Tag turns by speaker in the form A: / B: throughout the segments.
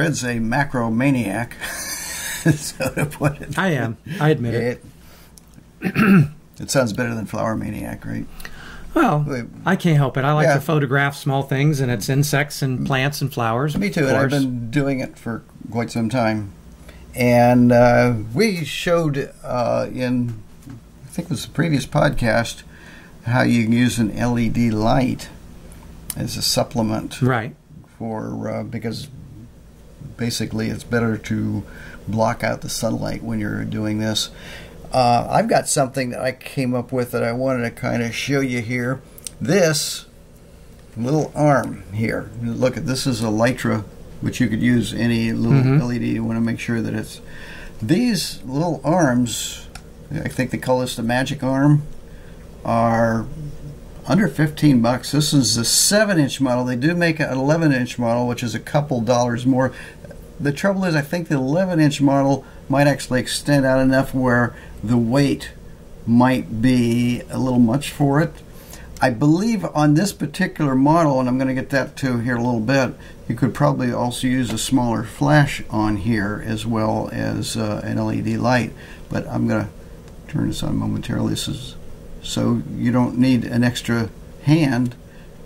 A: Fred's a macro maniac. so to put it,
B: I am. I admit it.
A: it, it sounds better than flower maniac, right?
B: Well, I can't help it. I like
A: Yeah.
B: to photograph small things, and it's insects and plants and flowers.
A: Me too, and I've been doing it for quite some time. And uh, we showed uh, in, I think it was the previous podcast, how you can use an LED light as a supplement
B: right.
A: for uh, because basically it's better to block out the sunlight when you're doing this. Uh, I've got something that I came up with that I wanted to kind of show you here. This little arm here. Look at this is a Litra, which you could use any little
B: Mhm.
A: LED. You want to make sure that it's these little arms. I think they call this the magic arm. Are under 15 bucks. This is a 7 inch model. They do make an 11 inch model, which is a couple dollars more. The trouble is, I think the 11 inch model might actually extend out enough where the weight might be a little much for it. I believe on this particular model, and I'm going to get that to here a little bit, you could probably also use a smaller flash on here as well as uh, an LED light. But I'm going to turn this on momentarily. This is so you don't need an extra hand.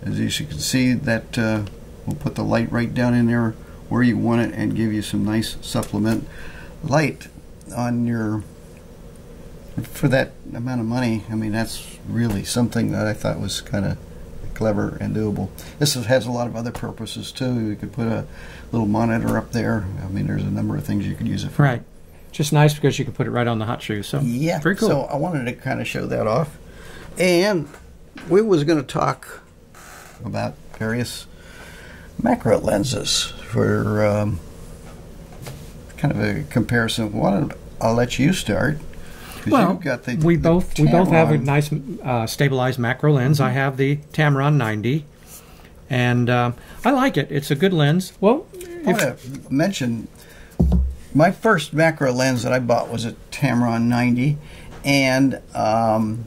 A: As you can see, that uh, we'll put the light right down in there where you want it and give you some nice supplement light on your for that amount of money. I mean, that's really something that I thought was kind of clever and doable. This has a lot of other purposes too. You could put a little monitor up there. I mean, there's a number of things you could use it for.
B: Right. Just nice because you can put it right on the hot shoe. So
A: Yeah.
B: very cool.
A: So I wanted to kind of show that off, and we was going to talk about various macro lenses for um, kind of a comparison. One, I'll let you start.
B: well,
A: you've got the,
B: we
A: the
B: both we both have a nice uh, stabilized macro lens. I have the Tamron 90, and um, I like it. It's a good lens. Well,
A: I want to mention my first macro lens that I bought was a Tamron 90, and um,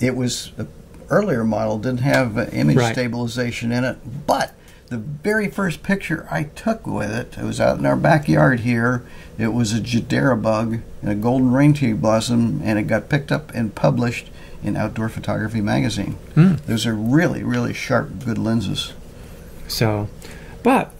A: it was the earlier model didn't have uh, image
B: Right.
A: stabilization in it, but the very first picture I took with it, it was out in our backyard here. It was a Jadera bug and a golden rain raintree blossom, and it got picked up and published in Outdoor Photography magazine.
B: Hmm.
A: Those are really, really sharp, good lenses.
B: So, but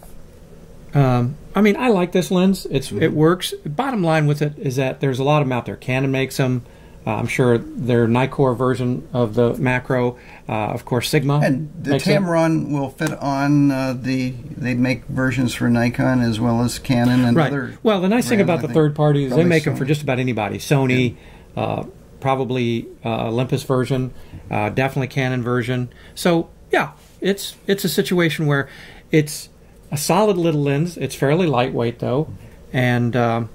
B: um, I mean, I like this lens. It's it works. Bottom line with it is that there's a lot of them out there. Canon makes them. Uh, I'm sure their Nikkor version of the macro, uh, of course, Sigma.
A: And the
B: makes it.
A: Tamron will fit on uh, the. They make versions for Nikon as well as Canon and
B: Right.
A: other.
B: Well, the nice thing about
A: I
B: the third party is they make them for just about anybody. Sony, uh, probably uh, Olympus version, uh, definitely Canon version. So yeah, it's it's a situation where it's a solid little lens. It's fairly lightweight though, and um,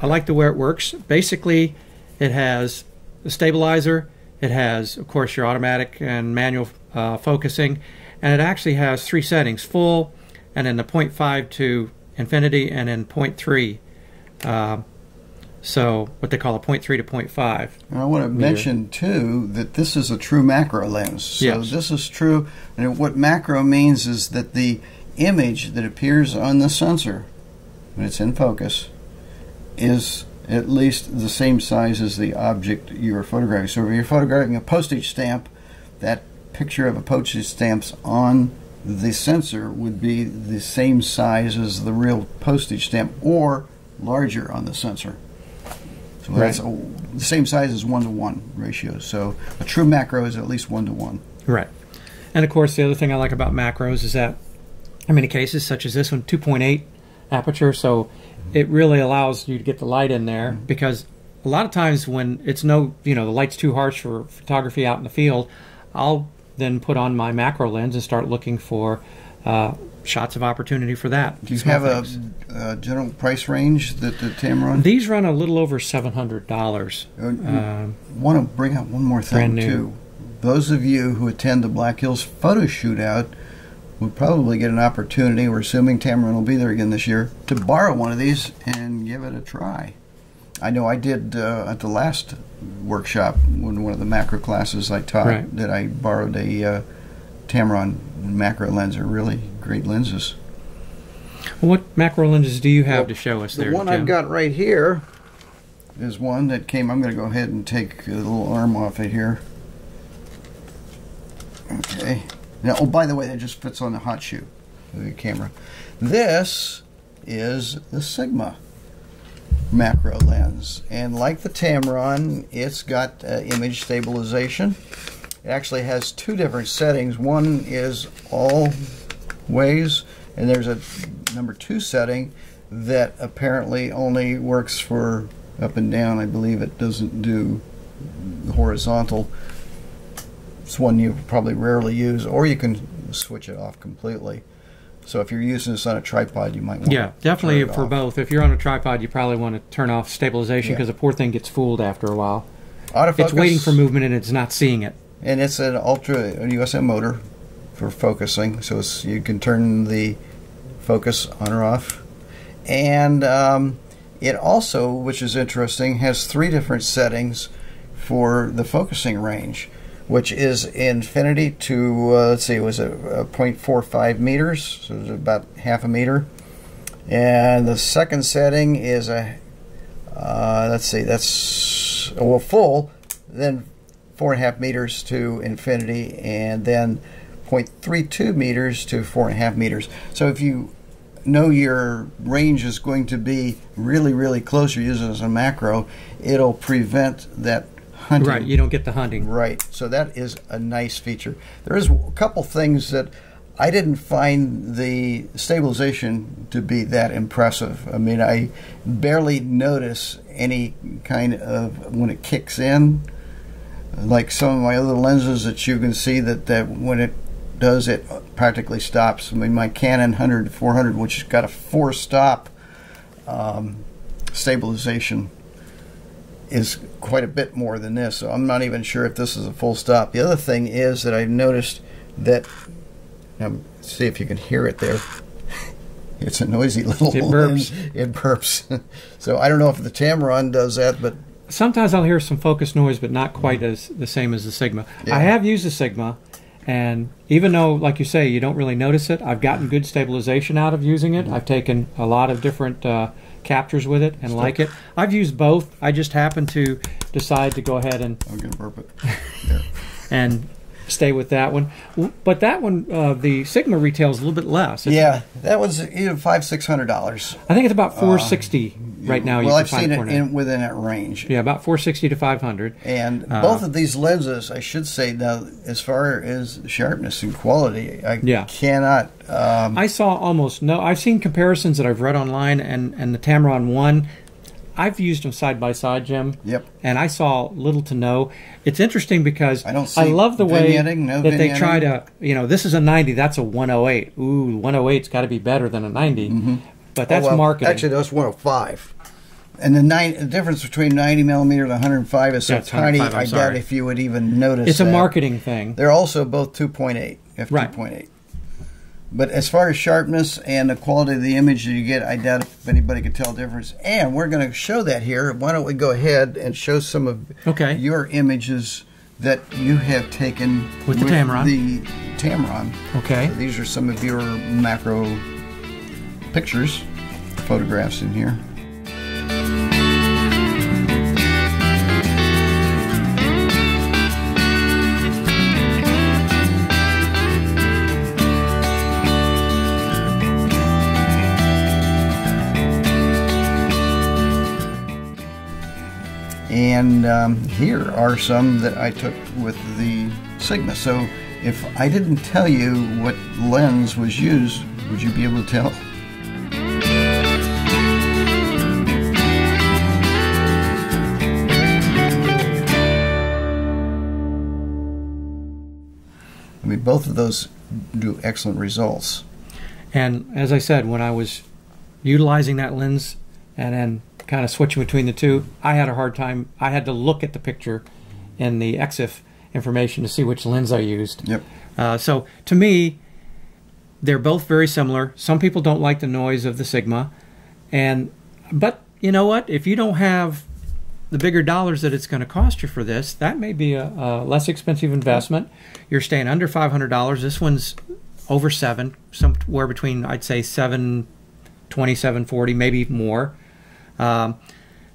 B: I like the way it works. Basically, it has the stabilizer. It has, of course, your automatic and manual uh, focusing, and it actually has three settings: full, and then the 0.5 to infinity, and then 0.3. Uh, so what they call a 0.3 to 0.5.
A: And I want to mention too that this is a true macro lens. So
B: Yes.
A: this is true. And what macro means is that the image that appears on the sensor when it's in focus is at least the same size as the object you are photographing. So if you're photographing a postage stamp, that picture of a postage stamp's on the sensor would be the same size as the real postage stamp or larger on the sensor. So that's a, the same size as one to one ratio. So a true macro is at least one to one.
B: Right. And of course, the other thing I like about macros is that in many cases, such as this one, 2.8 aperture, so it really allows you to get the light in there because a lot of times when it's no, you know, the light's too harsh for photography out in the field, I'll then put on my macro lens and start looking for uh, shots of opportunity for that.
A: Do you have a, a general price range that the Tamron?
B: These run a little over $700.
A: Uh,
B: Um,
A: want to bring up one more thing
B: Brand new.
A: too. Those of you who attend the Black Hills photo shootout would probably get an opportunity. We're assuming Tamron will be there again this year to borrow one of these and give it a try. I know I did uh, at the last workshop when one of the macro classes I taught
B: Right.
A: that I borrowed a uh, Tamron macro lens. Are really great lenses.
B: What macro lenses do you have
A: Well,
B: to show us
A: The
B: there?
A: The one
B: Jim?
A: I've got right here is one that came. I'm going to go ahead and take the little arm off it here. Okay. Now, oh, by the way, that just fits on the hot shoe, of the camera. This is the Sigma macro lens, and like the Tamron, it's got uh, image stabilization. It actually has two different settings. One is all ways, and there's a number two setting that apparently only works for up and down. I believe it doesn't do horizontal. It's one you probably rarely use, or you can switch it off completely. So if you're using this on a tripod, you might want
B: Yeah, definitely for
A: off.
B: both. If you're on a tripod, you probably want to turn off stabilization
A: Yeah.
B: because the poor thing gets fooled after a while.
A: Autofocus,
B: It's waiting for movement and it's not seeing it.
A: and it's an ultra USM motor for focusing, so it's, you can turn the focus on or off. And um, it also, which is interesting, has three different settings for the focusing range, which is infinity to uh, let's see, it was a, a 0.45 meters, so it's about half a meter. And the second setting is a uh, let's see, that's well full, then four and a half meters to infinity, and then 0.32 meters to four and a half meters. So if you know your range is going to be really, really close, you're using as a macro, it'll prevent that hunting.
B: Right, you don't get the hunting.
A: Right. So that is a nice feature. There is a couple things that I didn't find the stabilization to be that impressive. I mean, I barely notice any kind of when it kicks in. Like some of my other lenses that you can see that, that when it does, it practically stops. I mean, my Canon 100 400, which has got a four stop um, stabilization, is quite a bit more than this. So I'm not even sure if this is a full stop. The other thing is that I've noticed that. Um, see if you can hear it there. It's a noisy little.
B: It burps.
A: It burps. so I don't know if the Tamron does that, but
B: Sometimes I'll hear some focus noise, but not quite as the same as the Sigma.
A: Yeah.
B: I have used the Sigma, and even though, like you say, you don't really notice it, I've gotten good stabilization out of using it. I've taken a lot of different uh, captures with it and like it. I've used both. I just happened to decide to go ahead and
A: I'm gonna burp it.
B: And stay with that one. But that one, uh, the Sigma retails a little bit less.
A: Yeah, that was either five six hundred dollars.
B: I think it's about 460 right now.
A: Well,
B: you
A: I've seen it in, within that range.
B: Yeah, about 460 to 500.
A: And
B: Uh,
A: both of these lenses, I should say now, as far as sharpness and quality, I
B: Yeah.
A: cannot. Um,
B: I saw almost no. I've seen comparisons that I've read online, and and the Tamron one, I've used them side by side, Jim.
A: Yep.
B: And I saw little to no. It's interesting because
A: I don't see
B: love the way
A: no
B: that they try to. You know, this is a 90. That's a 108. Ooh, 108's got to be better than a 90. Mm-hmm. But oh, that's
A: oh, well,
B: marketing.
A: Actually, that's 105. And the, nine, the difference between 90 millimeter and 105 is so tiny, I doubt if you would even notice
B: it's a
A: that.
B: marketing thing.
A: They're also both 2.8, f2.8. But as far as sharpness and the quality of the image that you get, I doubt if anybody could tell the difference. And we're going to show that here. Why don't we go ahead and show some of
B: Okay.
A: your images that you have taken
B: With the Tamron.
A: The Tamron.
B: Okay.
A: So these are some of your macro pictures, photographs in here. And um, here are some that I took with the Sigma. So if I didn't tell you what lens was used, would you be able to tell? I mean, both of those do excellent results.
B: And as I said, when I was utilizing that lens and then kind of switching between the two, I had a hard time. I had to look at the picture and the EXIF information to see which lens I used.
A: Yep.
B: Uh, so to me, they're both very similar. Some people don't like the noise of the Sigma, and but you know what? If you don't have the bigger dollars that it's going to cost you for this, that may be a, a less expensive investment. You're staying under five hundred dollars. This one's over seven, somewhere between I'd say seven 27, 40, maybe more. Um,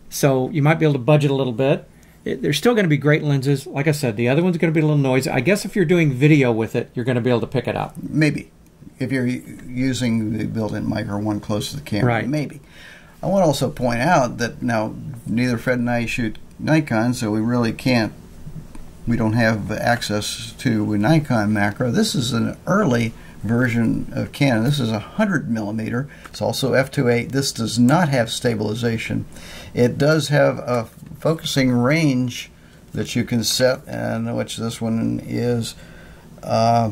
B: so you might be able to budget a little bit. It, they're still going to be great lenses. Like I said, the other one's going to be a little noisy. I guess if you're doing video with it, you're going to be able to pick it up.
A: Maybe. If you're using the built-in micro one close to the camera,
B: right.
A: maybe. I want to also point out that now neither Fred and I shoot Nikon, so we really can't. We don't have access to a Nikon macro. This is an early version of Canon. This is a 100 millimeter. It's also f2.8. This does not have stabilization. It does have a focusing range that you can set, and which this one is uh,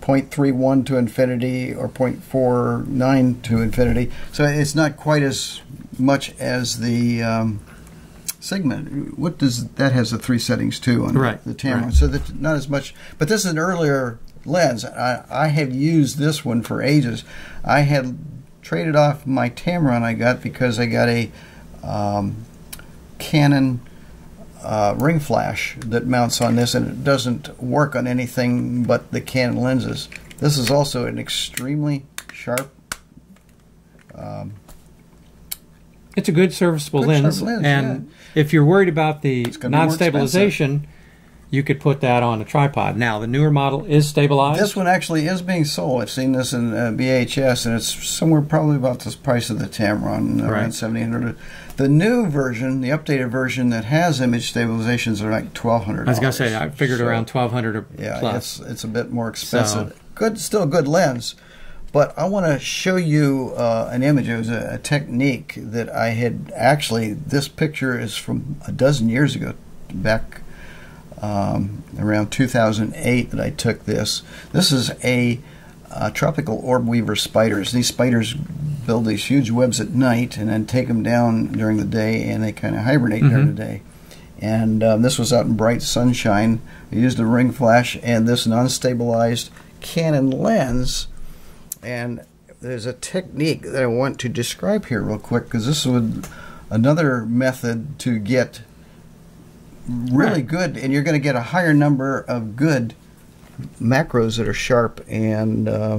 A: 0.31 to infinity or 0.49 to infinity. So it's not quite as much as the um, Sigma. What does that has the three settings too on
B: right,
A: the Tamron?
B: Right.
A: So that not as much. But this is an earlier lens. I, I have used this one for ages. I had traded off my Tamron I got because I got a um, Canon uh, ring flash that mounts on this, and it doesn't work on anything but the Canon lenses. This is also an extremely sharp. Um,
B: it's a good serviceable
A: good
B: lens,
A: lens,
B: and
A: yeah.
B: if you're worried about the
A: It's gonna be more
B: non-stabilization, you could put that on a tripod. Now, the newer model is stabilized.
A: This one actually is being sold. I've seen this in uh, BHS, and it's somewhere probably about the price of the Tamron, around
B: Right.
A: seventeen hundred. The new version, the updated version that has image stabilizations, are like twelve hundred.
B: I was gonna say I figured around twelve hundred or
A: Yeah,
B: plus.
A: it's it's a bit more expensive.
B: So-
A: Good, still a good lens. But I want to show you uh, an image. It was a, a technique that I had actually. This picture is from a dozen years ago, back um, around 2008 that I took this. This is a uh, tropical orb weaver spiders. These spiders build these huge webs at night and then take them down during the day, and they kind of hibernate during the day. And um, this was out in bright sunshine. I used a ring flash and this non-stabilized Canon lens. And there's a technique that I want to describe here real quick because this would another method to get really
B: Right.
A: good, and you're going to get a higher number of good macros that are sharp. And uh,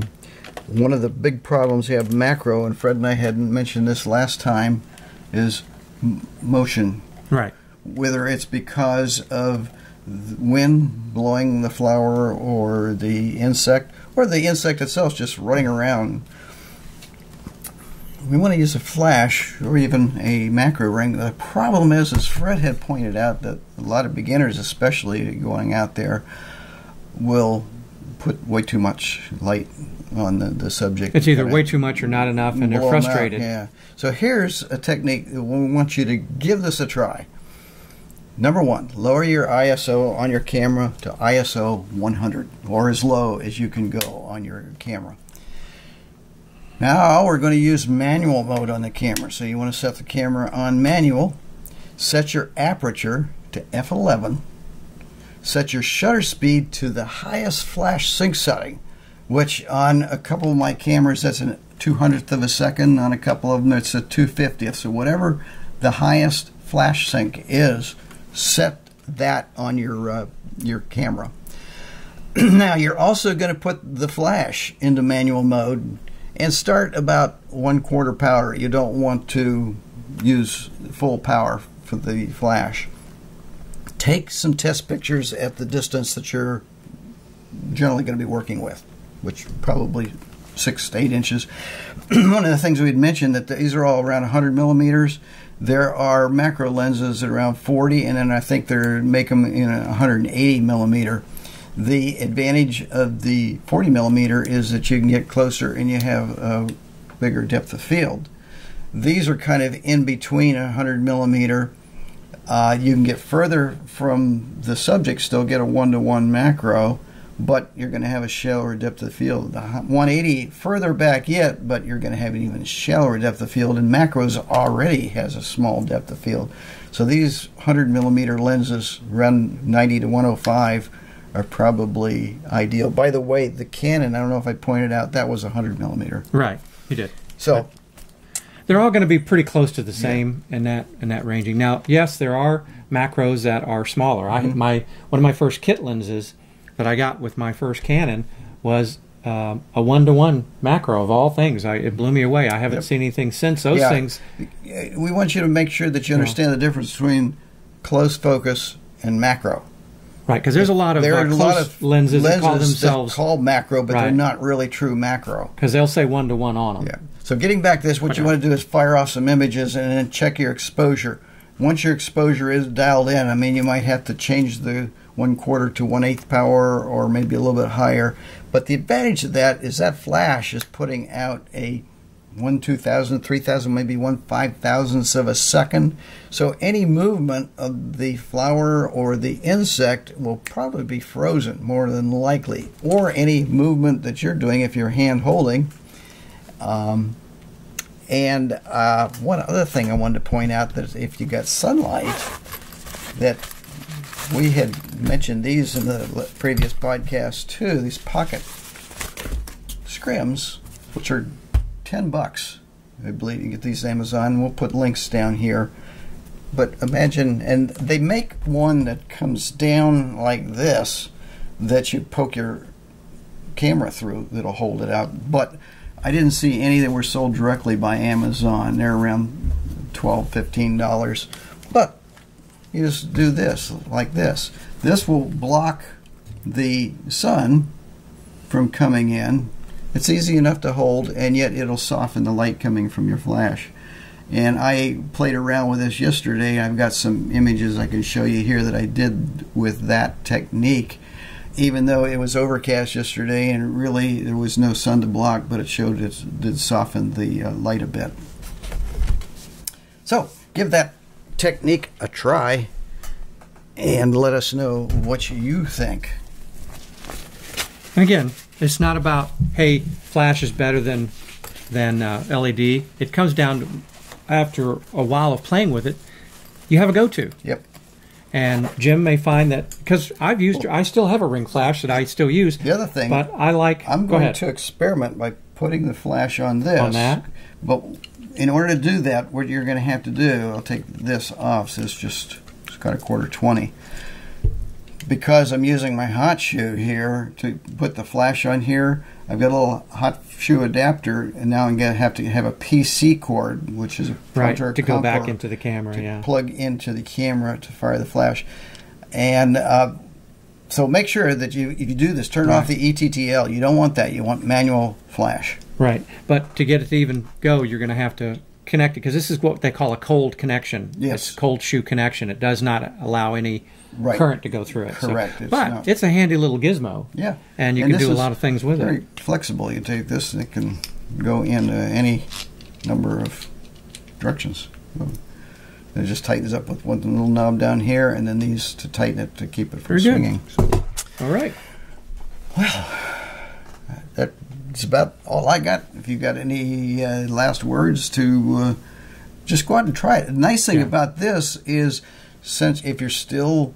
A: one of the big problems you have macro, and Fred and I hadn't mentioned this last time, is m- motion
B: right.
A: whether it's because of wind blowing the flower or the insect or the insect itself just running around. We want to use a flash or even a macro ring. The problem is, as Fred had pointed out, that a lot of beginners, especially going out there, will put way too much light on the, the subject.
B: It's either way too much or not enough, and they're
A: 'em out,
B: frustrated.
A: Yeah. So here's a technique that we want you to give this a try. Number one, lower your ISO on your camera to ISO 100 or as low as you can go on your camera. Now we're going to use manual mode on the camera. So you want to set the camera on manual, set your aperture to f11, set your shutter speed to the highest flash sync setting, which on a couple of my cameras that's a 200th of a second, on a couple of them it's a 250th. So whatever the highest flash sync is, set that on your uh, your camera. now you're also going to put the flash into manual mode and start about one quarter power. You don't want to use full power for the flash. Take some test pictures at the distance that you're generally going to be working with, which probably six to eight inches. One of the things we'd mentioned that these are all around 100 millimeters. There are macro lenses at around 40, and then I think they make them in 180 millimeter. The advantage of the 40 millimeter is that you can get closer and you have a bigger depth of field. These are kind of in between a 100 millimeter. Uh, you can get further from the subject, still get a one to one macro, but you're going to have a shallower depth of field. The 180 further back yet, but you're going to have an even shallower depth of field, and macros already has a small depth of field. So these 100 millimeter lenses run 90 to 105 are probably ideal. By the way, the Canon, I don't know if I pointed out, that was 100 millimeter.
B: Right. You did.
A: So
B: They're all going to be pretty close to the same in that in that ranging. Now, yes, there are macros that are smaller. I my one of my first kit lenses that I got with my first Canon was um, a one to one macro of all things. I, it blew me away. I haven't
A: Yep.
B: seen anything since those
A: Yeah.
B: things.
A: We want you to make sure that you understand the difference between close focus and macro.
B: Right, because there's a lot of
A: there
B: uh,
A: are a lot of
B: lenses, that call
A: lenses
B: themselves
A: called macro, but they're not really true macro.
B: because they'll say one to one on them.
A: Yeah. So getting back to this, what you want to do is fire off some images and then check your exposure. Once your exposure is dialed in, I mean, you might have to change the one quarter to one eighth power or maybe a little bit higher. But the advantage of that is that flash is putting out a one two thousand, three thousand, maybe one five thousandths of a second. So any movement of the flower or the insect will probably be frozen more than likely, or any movement that you're doing if you're hand holding. Um, and uh, one other thing I wanted to point out that if you got sunlight, that we had mentioned these in the previous podcast too. These pocket scrims, which are ten bucks, I believe you get these Amazon. We'll put links down here. But imagine, and they make one that comes down like this, that you poke your camera through that'll hold it out. But I didn't see any that were sold directly by Amazon. They're around twelve, fifteen dollars. But you just do this like this. This will block the sun from coming in. It's easy enough to hold, and yet it'll soften the light coming from your flash. And I played around with this yesterday. I've got some images I can show you here that I did with that technique. Even though it was overcast yesterday and really there was no sun to block, but it showed it did soften the uh, light a bit. So give that technique a try and let us know what you think.
B: And again, it's not about hey, flash is better than than uh, LED. It comes down to after a while of playing with it, you have a go-to.
A: Yep.
B: And Jim may find that because I've used, I still have a ring flash that I still use.
A: The other thing,
B: but I like.
A: I'm
B: go
A: going
B: ahead.
A: to experiment by putting the flash on this.
B: On that?
A: But in order to do that, what you're going to have to do, I'll take this off, so it's just, it's got a quarter 20. Because I'm using my hot shoe here to put the flash on here, I've got a little hot shoe adapter, and now I'm going to have to have a PC cord, which is a
B: right to go back into the camera.
A: to
B: Yeah.
A: plug into the camera to fire the flash. And uh, so make sure that you, if you do this, turn off the E ETTL. You don't want that. You want manual flash.
B: Right, but to get it to even go, you're going to have to connect it because this is what they call a cold connection.
A: Yes.
B: it's cold shoe connection. It does not allow any
A: Right.
B: current to go through it. So-
A: Correct, it's
B: but
A: not.
B: it's a handy little gizmo,
A: Yeah.
B: and you
A: And
B: can do a lot of things with it.
A: Very
B: it.
A: flexible. You take this and it can go into uh, any number of directions. It just tightens up with one little knob down here, and then these to tighten it to keep it from
B: Very
A: swinging. So
B: All right.
A: That's about all I got. If you got any uh, last words to uh, just go out and try it. The nice thing
B: Yeah.
A: about this is, since if you're still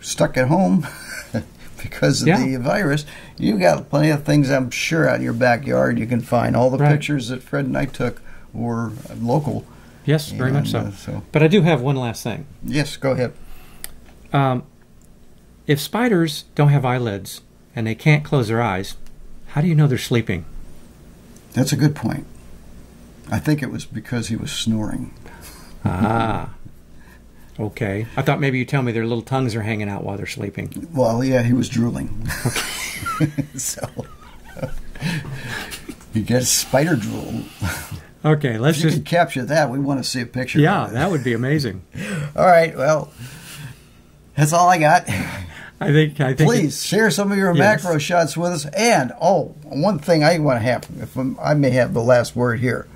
A: stuck at home because of
B: Yeah.
A: the virus, you've got plenty of things I'm sure out in your backyard you can find. All the
B: Right.
A: pictures that Fred and I took were local.
B: Yes, very much so.
A: uh, so
B: But I do have one last thing.
A: yes, go ahead.
B: Um, if spiders don't have eyelids and they can't close their eyes, how do you know they're sleeping?
A: That's a good point. I think it was because he was snoring.
B: Ah. Okay. I thought maybe you tell me their little tongues are hanging out while they're sleeping.
A: Well, yeah, he was drooling. Okay. so you get spider drool.
B: Okay, let's
A: If you
B: just.
A: can capture that, we want to see a picture.
B: Yeah, that would be amazing.
A: All right. Well, that's all I got.
B: I think. I think.
A: Please share some of your
B: Yes.
A: macro shots with us. And oh, one thing I want to have, if I'm, I may have the last word here.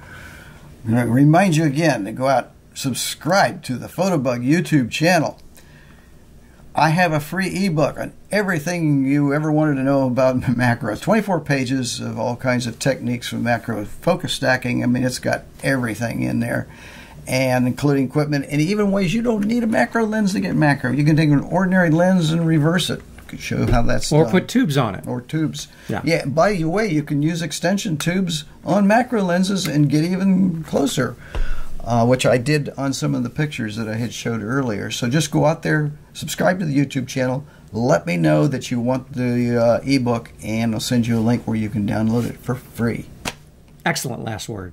A: I'm going to remind you again to go out, subscribe to the Fotobug YouTube channel. I have a free ebook on everything you ever wanted to know about macros. 24 pages of all kinds of techniques for macro focus stacking. I mean, it's got everything in there, and including equipment and even ways you don't need a macro lens to get macro. You can take an ordinary lens and reverse it. Could show how that's
B: Or
A: done
B: put tubes on it.
A: or tubes.
B: Yeah.
A: Yeah. By the way, you can use extension tubes on macro lenses and get even closer, uh, which I did on some of the pictures that I had showed earlier. So just go out there, subscribe to the YouTube channel, let me know that you want the uh, ebook, and I'll send you a link where you can download it for free.
B: Excellent last word.